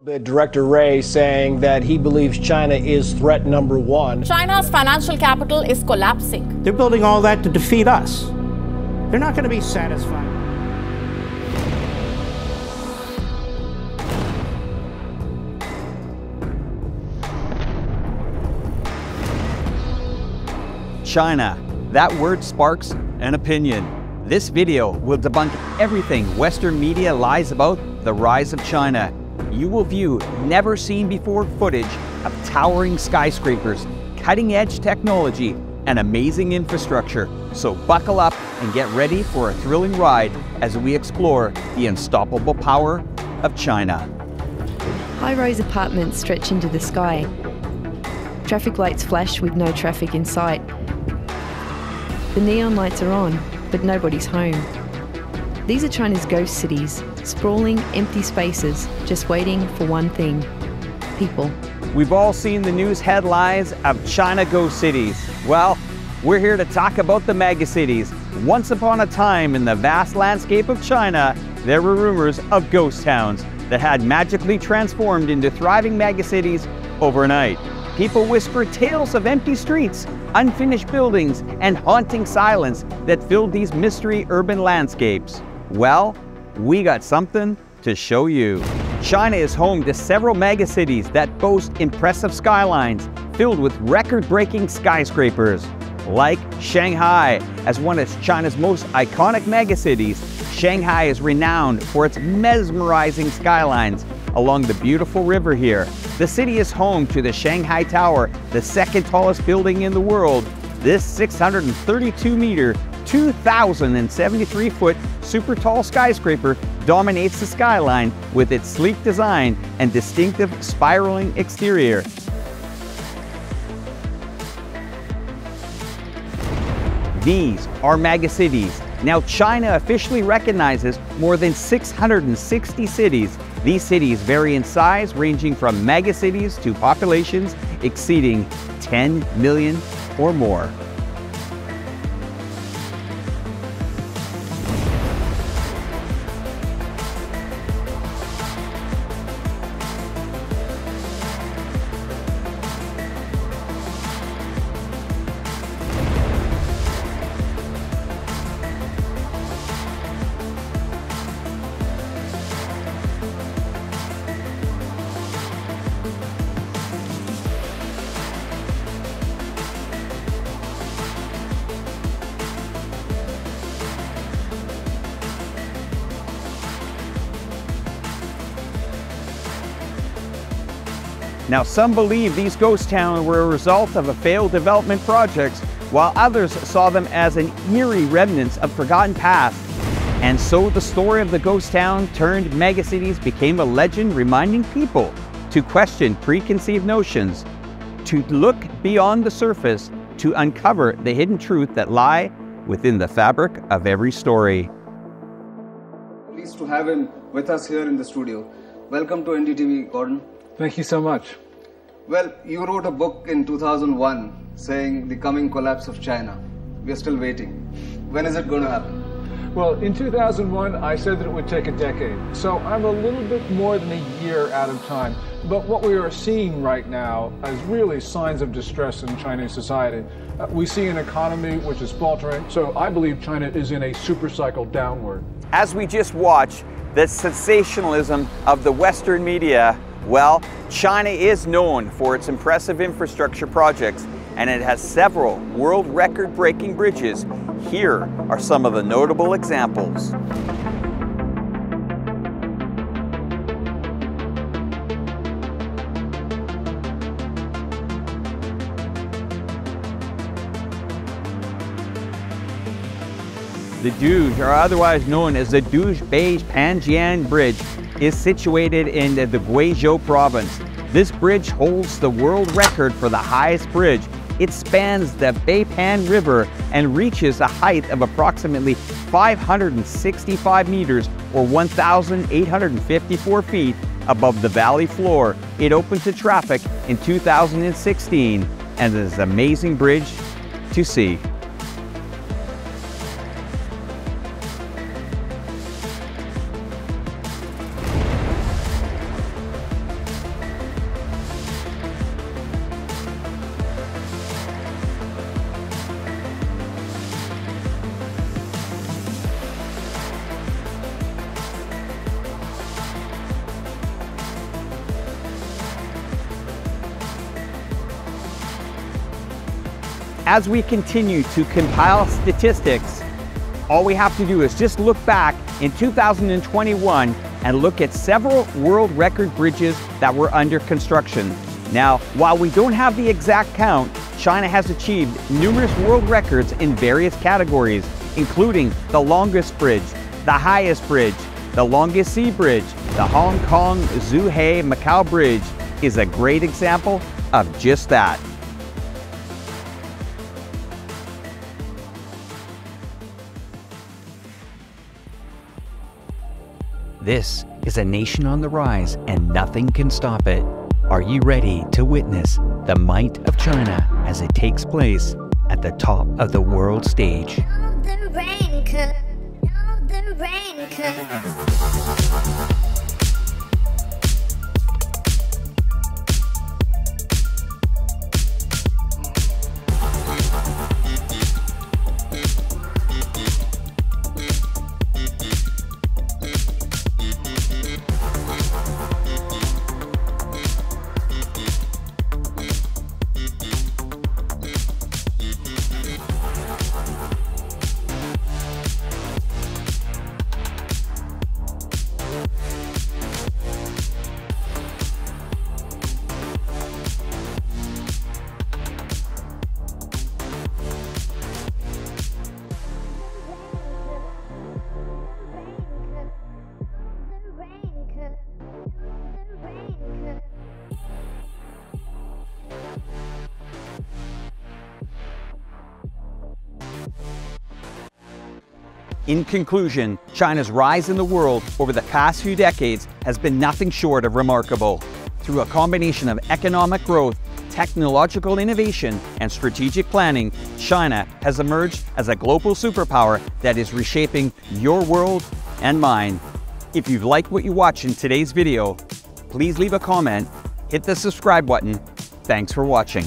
The director Wray saying that he believes China is threat number one. China's financial capital is collapsing. They're building all that to defeat us. They're not going to be satisfied. China. That word sparks an opinion. This video will debunk everything Western media lies about the rise of China you will view never seen before footage of towering skyscrapers, cutting edge technology, and amazing infrastructure. So buckle up and get ready for a thrilling ride as we explore the unstoppable power of China. High rise apartments stretch into the sky. Traffic lights flash with no traffic in sight. The neon lights are on, but nobody's home. These are China's ghost cities, sprawling, empty spaces, just waiting for one thing people. We've all seen the news headlines of China ghost cities. Well, we're here to talk about the mega cities. Once upon a time in the vast landscape of China, there were rumors of ghost towns that had magically transformed into thriving megacities overnight. People whisper tales of empty streets, unfinished buildings, and haunting silence that filled these mystery urban landscapes. Well, we got something to show you. China is home to several megacities that boast impressive skylines filled with record-breaking skyscrapers. Like Shanghai, as one of China's most iconic megacities, Shanghai is renowned for its mesmerizing skylines along the beautiful river here. The city is home to the Shanghai Tower, the second tallest building in the world. This 632 meter 2,073 foot super tall skyscraper dominates the skyline with its sleek design and distinctive spiraling exterior. These are megacities. Now China officially recognizes more than 660 cities. These cities vary in size ranging from megacities to populations exceeding 10 million or more. Now, some believe these ghost towns were a result of a failed development projects, while others saw them as an eerie remnants of forgotten past. And so the story of the ghost town turned megacities became a legend reminding people to question preconceived notions, to look beyond the surface, to uncover the hidden truth that lie within the fabric of every story. Pleased to have him with us here in the studio. Welcome to NDTV, Gordon. Thank you so much. Well, you wrote a book in 2001 saying the coming collapse of China. We are still waiting. When is it going to happen? Well, in 2001, I said that it would take a decade. So I'm a little bit more than a year out of time. But what we are seeing right now is really signs of distress in Chinese society. Uh, we see an economy which is faltering. So I believe China is in a super cycle downward. As we just watched, the sensationalism of the Western media well, China is known for its impressive infrastructure projects and it has several world record breaking bridges. Here are some of the notable examples. The Duge, or otherwise known as the Duge-Beige Panjiang Bridge, is situated in the Guizhou province. This bridge holds the world record for the highest bridge. It spans the Beipan River and reaches a height of approximately 565 meters or 1,854 feet above the valley floor. It opened to traffic in 2016 and is an amazing bridge to see. As we continue to compile statistics, all we have to do is just look back in 2021 and look at several world record bridges that were under construction. Now, while we don't have the exact count, China has achieved numerous world records in various categories, including the longest bridge, the highest bridge, the longest sea bridge, the Hong Kong Zhuhai Macau Bridge is a great example of just that. This is a nation on the rise and nothing can stop it. Are you ready to witness the might of China as it takes place at the top of the world stage? In conclusion, China's rise in the world over the past few decades has been nothing short of remarkable. Through a combination of economic growth, technological innovation, and strategic planning, China has emerged as a global superpower that is reshaping your world and mine. If you've liked what you watched in today's video, please leave a comment, hit the subscribe button. Thanks for watching.